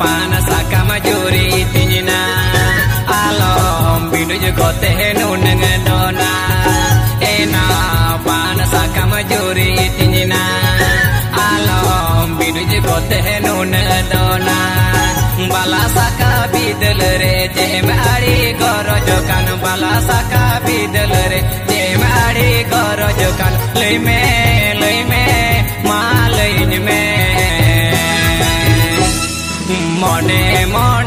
panas akan majuri tinjina alom bidu juga tehenu dengan dona ena panas akan majuri tinjina alom bidu juga tehenu dengan dona balasa ka bidal re jem ari goro jokan balasa ka bidal re jem ari goro jokan le me মনে মনে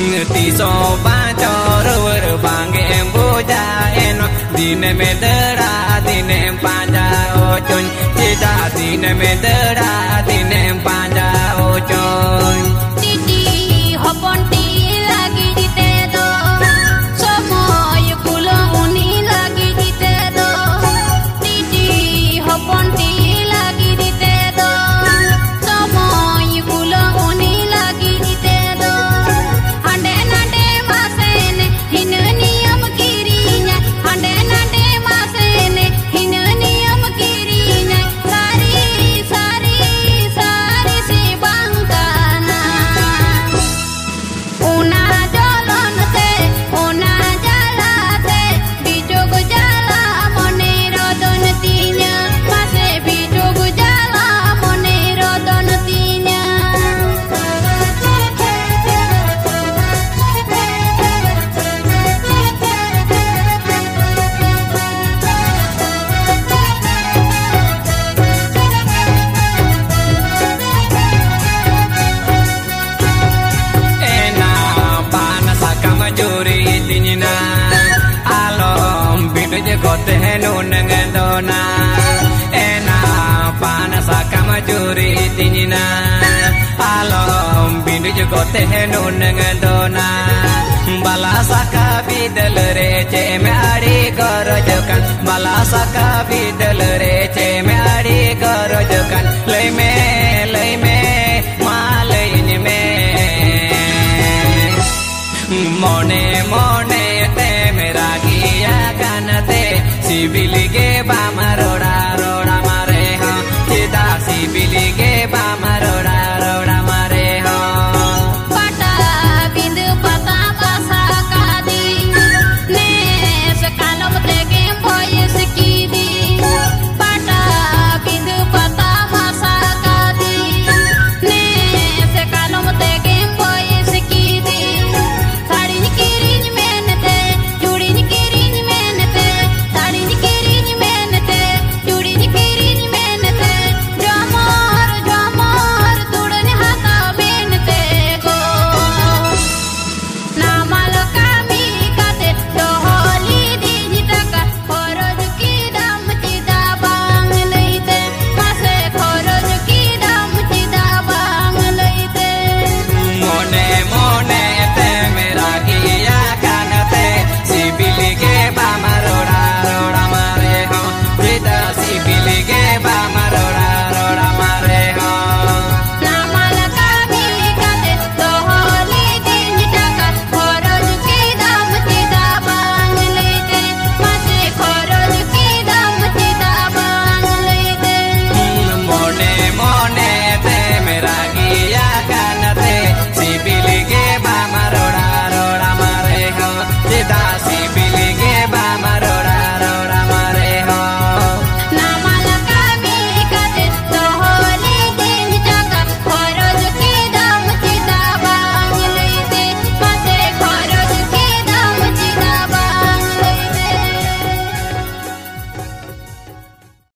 ngati so ba cho rồi bang em vô cha em đi nè mẹ đỡ ra đi nè em pa cha ô chun chỉ ta đi nè mẹ đỡ ra đi nè em pa bijugote henu nengendona balasaka bidel reche me ari gorojokan balasaka bidel reche me ari gorojokan lay me lay me malayin me mone mone te mera giya ganate sibil ge bamar roda roda mare ha sida sibil ge bamar